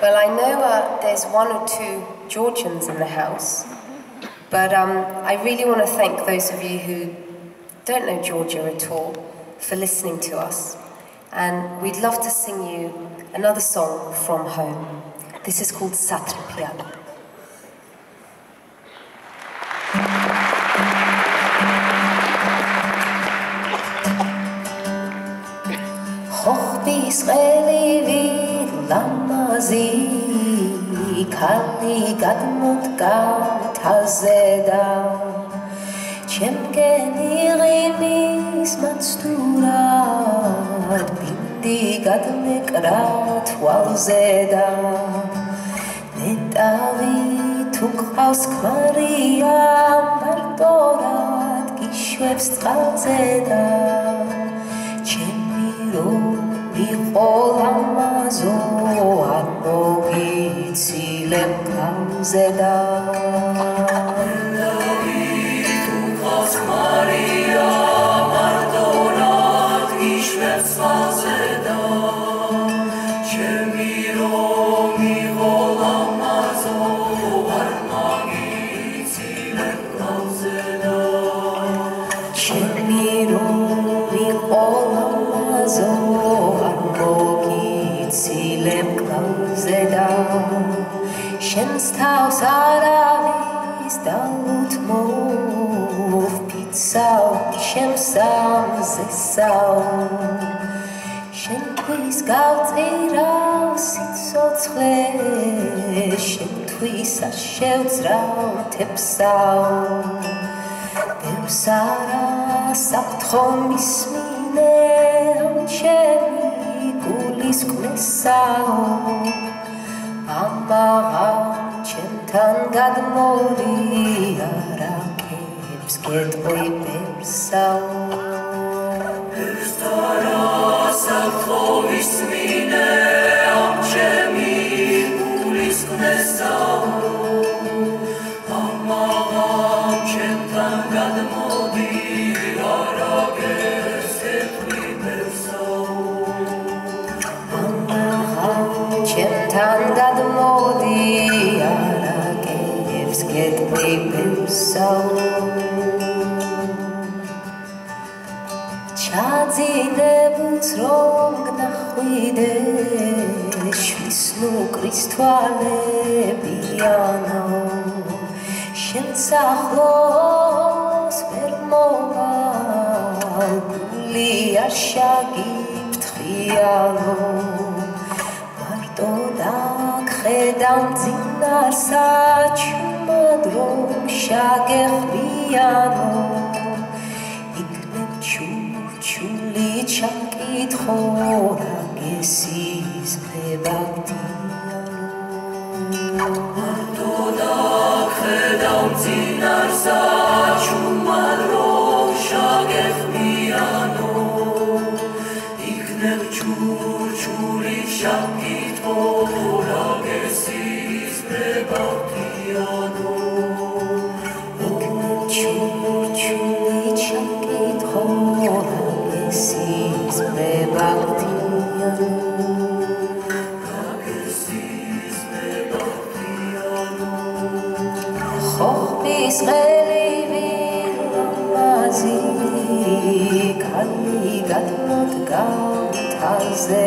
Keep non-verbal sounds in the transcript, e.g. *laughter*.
Well, I know uh, there's one or two Georgians in the house, but um, I really want to thank those of you who don't know Georgia at all for listening to us. And we'd love to sing you another song from home. This is called Satrapia. *laughs* Hoch Israel ქალი გადმოდგა თაზე და ჩემგენ იღიმის მაცდურად ბინდი გადმეკრა თვალზე და ნეტავი თუ ყავს ქმარია მარტორად გიშვებს წყალზე და ჩემი რომ 이뻐한 소한 독이 지렘 감세다 Sure. შენს თავს არავის დაუთმობ ფიცავ შემსამზესავ შენთვის გავწირავ სიცოცხლე შენთვის შევძრავ თებსავ. ბევსარა საფრთხო მისმინე ჩემი გულის კვესაო ამაღა ჩემთან გადმოდი არაკებს გეტყვი პერსაო ესტარა საფრთხოვის მინე ამ ჩემი გულის კვესაო ამაღა ჩემთან გადმოდი არაკებს გეტყვი პერსაო ჩემთან ჩაძინებულს რომ გნახვიდე შვისნუ კრისტვალებიანო შენ სახლოს ვერ მოვალ გული არ შაგიფრთხიალო მარტო დაგხედავ ძინარსა ჩუმადრო შაგეხბიანო იქნებ ჩურჩული ჩაკითხო რა გესის ფებაგდიანო მარტო დაგხედავ ძინარსა ჩუმადრო შაგეხბიანო იქნებ ჩურჩული ჩაკითხო რა ხოხბის ყელი ლამაზი ქალი გადმოდგა თალზე